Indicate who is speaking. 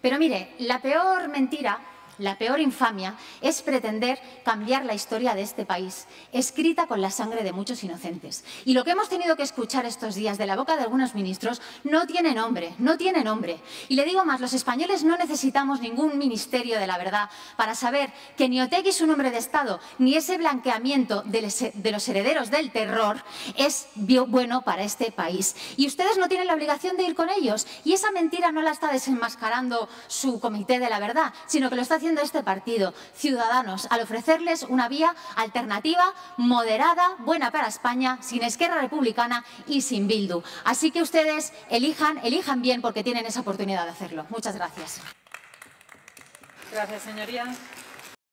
Speaker 1: Pero mire, la peor mentira la peor infamia es pretender cambiar la historia de este país, escrita con la sangre de muchos inocentes. Y lo que hemos tenido que escuchar estos días de la boca de algunos ministros no tiene nombre, no tiene nombre. Y le digo más, los españoles no necesitamos ningún ministerio de la verdad para saber que ni Otegui su nombre de Estado, ni ese blanqueamiento de los herederos del terror es bueno para este país. Y ustedes no tienen la obligación de ir con ellos. Y esa mentira no la está desenmascarando su comité de la verdad, sino que lo está haciendo de este partido, Ciudadanos, al ofrecerles una vía alternativa, moderada, buena para España, sin Esquerra Republicana y sin Bildu. Así que ustedes elijan, elijan bien porque tienen esa oportunidad de hacerlo. Muchas gracias.
Speaker 2: Gracias, señoría.